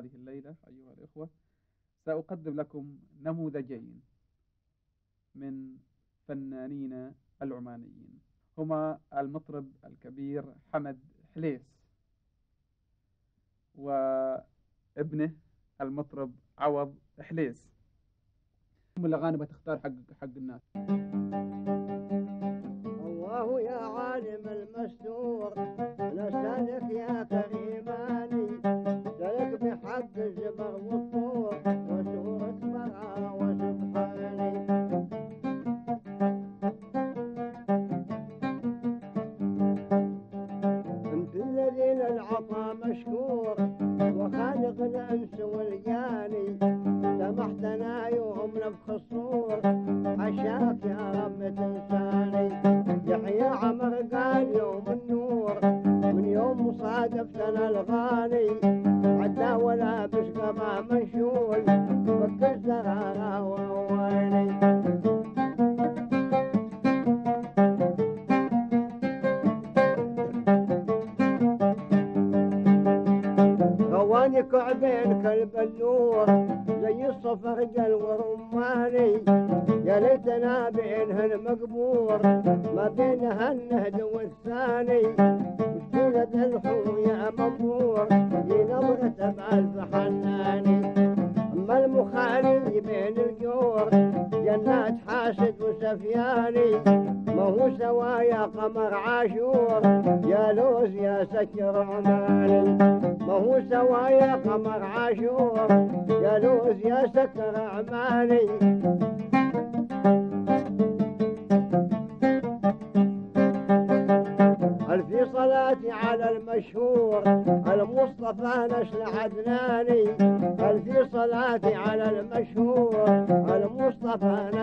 هذه الليلة أيها الإخوة سأقدم لكم نموذجين من فنانين العمانيين. هما المطرب الكبير حمد حليس وابنه المطرب عوض حليس. ام الاغاني بتختار حق حق الناس. الله يا عالم المستور انت الذين العطا مشكور وخالق الانس والجاني. سمحتنا يوم نفخ الصور عشاك يا رب تنساني. يحيى عمر قال يوم النور من يوم صادفتنا الغالي حتى ولا بشقى ما منشول كعبين كلب النور زي الصفر جل ورماني يا ليتنا بينهن مقبور ما بينها النهد والثاني. وشولة الحور يا مبرور في نظرة بألف حناني أما المخالي بين الجور جنات حاسد وسفياني. ما هو سوا يا قمر عاشور لوز يا سكر عماني ما هو سوا يا قمر عاشور يا لوز يا سكر عماني في صلاتي على المشهور المصطفى نسل عدناني هل في صلاتي على المشهور المصطفى عدناني